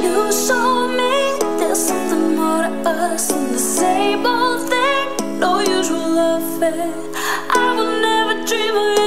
You showed me there's something more to us than the same old thing. No usual affair. I will never dream of